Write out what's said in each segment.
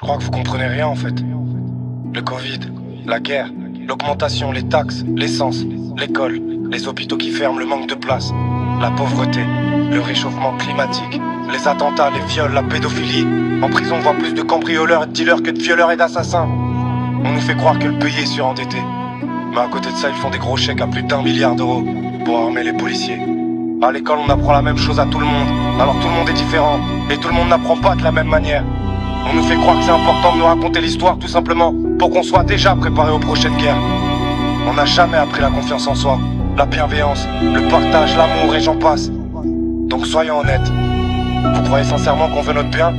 Je crois que vous comprenez rien en fait. Le Covid, la guerre, l'augmentation, les taxes, l'essence, l'école, les hôpitaux qui ferment, le manque de place, la pauvreté, le réchauffement climatique, les attentats, les viols, la pédophilie. En prison, on voit plus de cambrioleurs et de dealers que de violeurs et d'assassins. On nous fait croire que le pays est surendetté. Mais à côté de ça, ils font des gros chèques à plus d'un milliard d'euros pour armer les policiers. À l'école, on apprend la même chose à tout le monde. Alors tout le monde est différent. Et tout le monde n'apprend pas de la même manière. On nous fait croire que c'est important de nous raconter l'histoire tout simplement pour qu'on soit déjà préparé aux prochaines guerres. On n'a jamais appris la confiance en soi, la bienveillance, le partage, l'amour et j'en passe. Donc soyons honnêtes. Vous croyez sincèrement qu'on veut notre bien?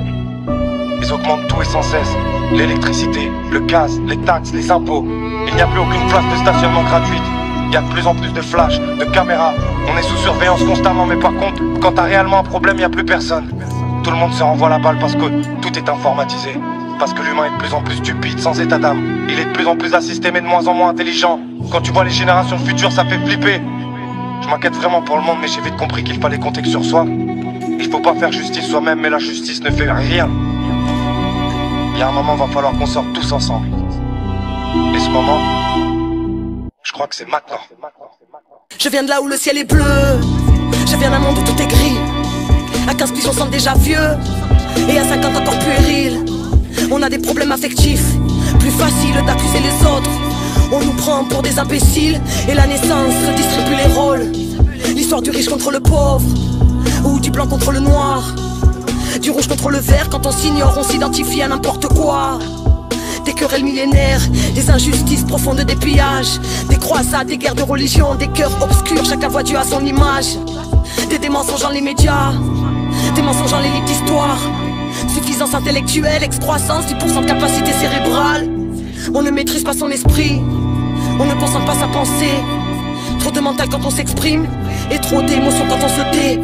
Ils augmentent tout et sans cesse. L'électricité, le gaz, les taxes, les impôts. Il n'y a plus aucune place de stationnement gratuite. Il y a de plus en plus de flashs, de caméras. On est sous surveillance constamment, mais par contre, quand t'as réellement un problème, il n'y a plus personne. Tout le monde se renvoie la balle parce que tout est informatisé. Parce que l'humain est de plus en plus stupide, sans état d'âme. Il est de plus en plus assisté, mais de moins en moins intelligent. Quand tu vois les générations futures, ça fait flipper. Je m'inquiète vraiment pour le monde, mais j'ai vite compris qu'il fallait compter que sur soi. Il faut pas faire justice soi-même, mais la justice ne fait rien. Il y a un moment, va falloir qu'on sorte tous ensemble. Et ce moment, je crois que c'est maintenant. Je viens de là où le ciel est bleu. Je viens d'un monde où tout est gris. À 15 piges on sent déjà vieux. Et à 50 encore puéril On a des problèmes affectifs. Plus facile d'accuser les autres. On nous prend pour des imbéciles. Et la naissance redistribue les rôles. L'histoire du riche contre le pauvre. Ou du blanc contre le noir. Du rouge contre le vert. Quand on s'ignore on s'identifie à n'importe quoi. Des querelles millénaires, des injustices profondes, des pillages, des croisades, des guerres de religion, des cœurs obscurs, chacun voit Dieu à son image, des, des mensonges dans les médias, des mensonges en l'élite d'histoire. Suffisance intellectuelle, excroissance, 10% de capacité cérébrale. On ne maîtrise pas son esprit. On ne concentre pas sa pensée. Trop de mental quand on s'exprime Et trop d'émotions quand on se tait.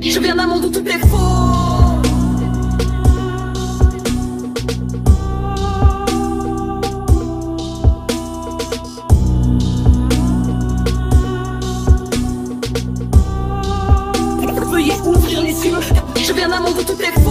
Je viens d'un monde où tout est faux quando tu teve